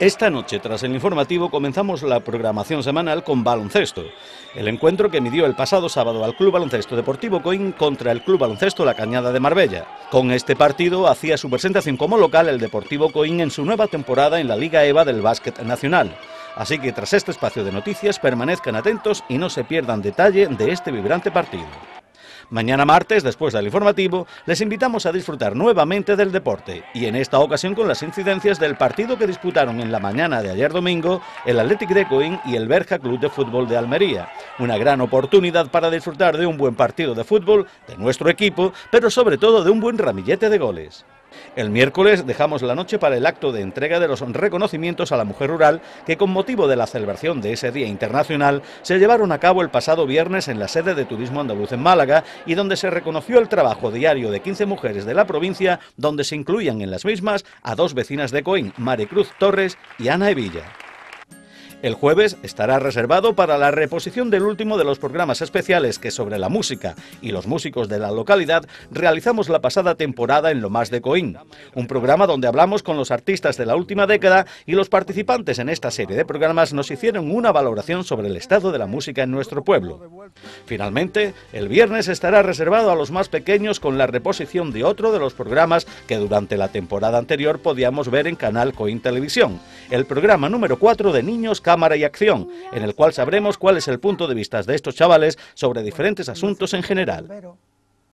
Esta noche, tras el informativo, comenzamos la programación semanal con baloncesto. El encuentro que midió el pasado sábado al Club Baloncesto Deportivo Coín contra el Club Baloncesto La Cañada de Marbella. Con este partido hacía su presentación como local el Deportivo Coín en su nueva temporada en la Liga EVA del Básquet Nacional. Así que tras este espacio de noticias permanezcan atentos y no se pierdan detalle de este vibrante partido. Mañana martes, después del informativo, les invitamos a disfrutar nuevamente del deporte y en esta ocasión con las incidencias del partido que disputaron en la mañana de ayer domingo el Athletic de Coín y el Berja Club de Fútbol de Almería. Una gran oportunidad para disfrutar de un buen partido de fútbol de nuestro equipo, pero sobre todo de un buen ramillete de goles. El miércoles dejamos la noche para el acto de entrega de los reconocimientos a la mujer rural que con motivo de la celebración de ese Día Internacional se llevaron a cabo el pasado viernes en la sede de Turismo Andaluz en Málaga y donde se reconoció el trabajo diario de 15 mujeres de la provincia donde se incluían en las mismas a dos vecinas de Coín, Maricruz Torres y Ana Evilla. El jueves estará reservado para la reposición del último de los programas especiales que sobre la música y los músicos de la localidad realizamos la pasada temporada en Lo Más de Coín, un programa donde hablamos con los artistas de la última década y los participantes en esta serie de programas nos hicieron una valoración sobre el estado de la música en nuestro pueblo. Finalmente, el viernes estará reservado a los más pequeños con la reposición de otro de los programas que durante la temporada anterior podíamos ver en Canal Coín Televisión, el programa número 4 de Niños Cámara y Acción, en el cual sabremos cuál es el punto de vista de estos chavales sobre diferentes asuntos en general.